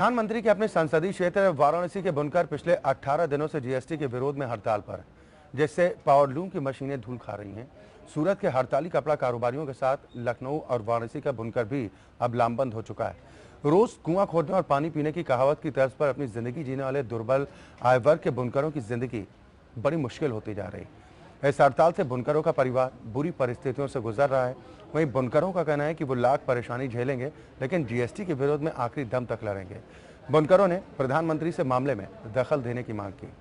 प्रधानमंत्री के अपने संसदीय क्षेत्र वाराणसी के बुनकर पिछले 18 दिनों से जीएसटी के विरोध में हड़ताल पर, जिससे पावरलूम की मशीनें धूल खा रही हैं। सूरत के हड़ताली कपड़ा कारोबारियों के साथ लखनऊ और वाराणसी का बुनकर भी अब लामबंद हो चुका है। रोज कुआँ खोदने और पानी पीने की कहावत की तर्ज पर अपनी ज़िंदगी जीने वाले दुर्बल आय वर्ग के बुनकरों की ज़िंदगी बड़ी मुश्किल होती जा रही। इस हड़ताल से बुनकरों का परिवार बुरी परिस्थितियों से गुजर रहा है। वहीं बुनकरों का कहना है कि वो लाख परेशानी झेलेंगे, लेकिन जीएसटी के विरोध में आखिरी दम तक लड़ेंगे। बुनकरों ने प्रधानमंत्री से मामले में दखल देने की मांग की।